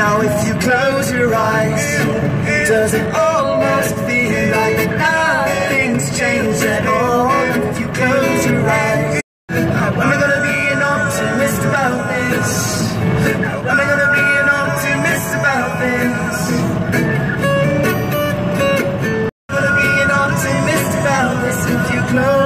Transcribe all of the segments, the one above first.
Now if you close your eyes Does it almost feel like nothing's changed at all? If you close your eyes am I gonna be an optimist about this? Am I gonna be an optimist about this? Am I gonna be an optimist about this if you close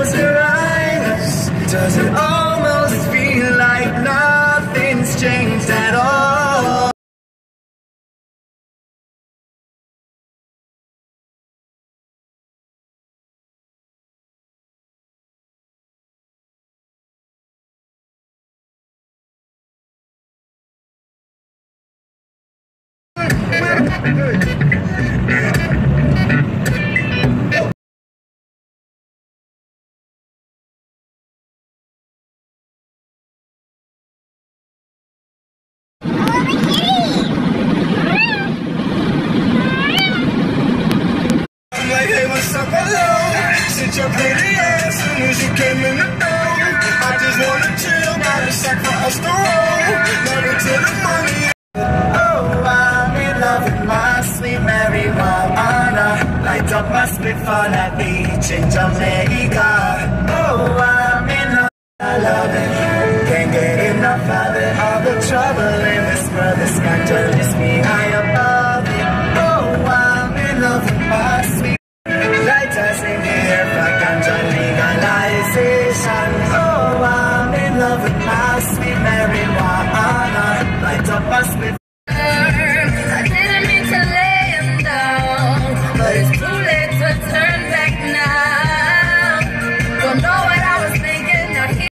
your pretty soon as you came in the door. I just wanna chill, got a sack for us to roll. Up my split for that beach in Jamaica. Oh, I'm in love. I love it. Can't get enough of it. All the trouble in this world is ganja lift me high above it. Oh, I'm in love with my sweet lighters in here for ganja legalization. Oh, I'm in love with my sweet marijuana. Light up my split.